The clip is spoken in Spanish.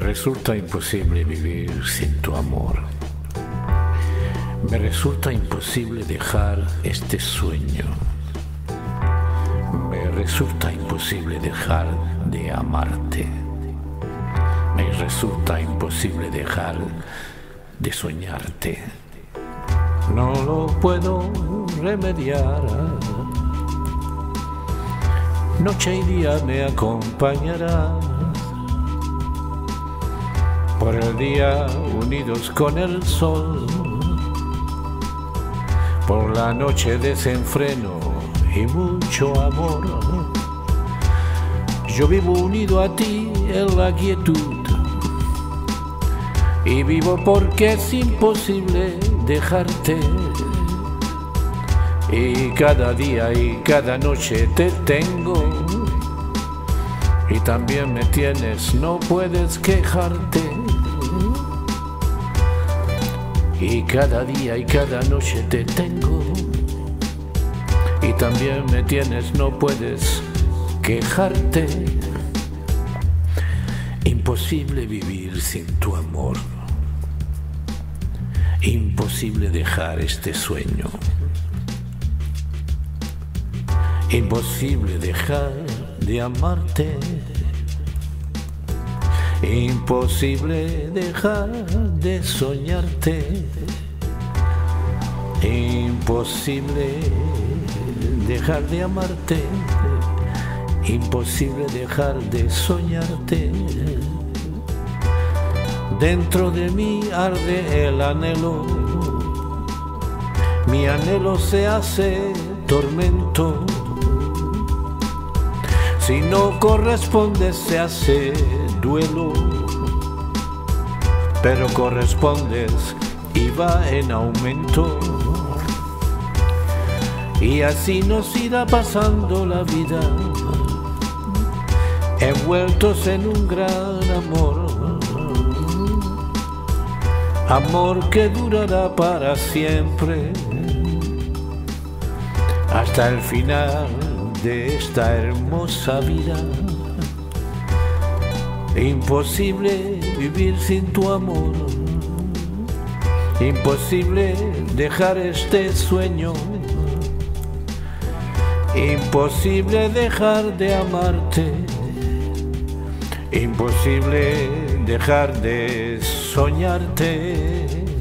resulta imposible vivir sin tu amor. Me resulta imposible dejar este sueño. Me resulta imposible dejar de amarte. Me resulta imposible dejar de soñarte. No lo puedo remediar. Noche y día me acompañará por el día unidos con el sol, por la noche desenfreno y mucho amor. Yo vivo unido a ti en la quietud y vivo porque es imposible dejarte. Y cada día y cada noche te tengo y también me tienes, no puedes quejarte. Y cada día y cada noche te tengo. Y también me tienes, no puedes quejarte. Imposible vivir sin tu amor. Imposible dejar este sueño. Imposible dejar de amarte. Imposible dejar de soñarte. Imposible dejar de amarte. Imposible dejar de soñarte. Dentro de mí arde el anhelo. Mi anhelo se hace tormento. Si no corresponde se hace duelo, pero correspondes y va en aumento. Y así nos irá pasando la vida, envueltos en un gran amor. Amor que durará para siempre, hasta el final de esta hermosa vida. Imposible vivir sin tu amor. Imposible dejar este sueño. Imposible dejar de amarte. Imposible dejar de soñarte.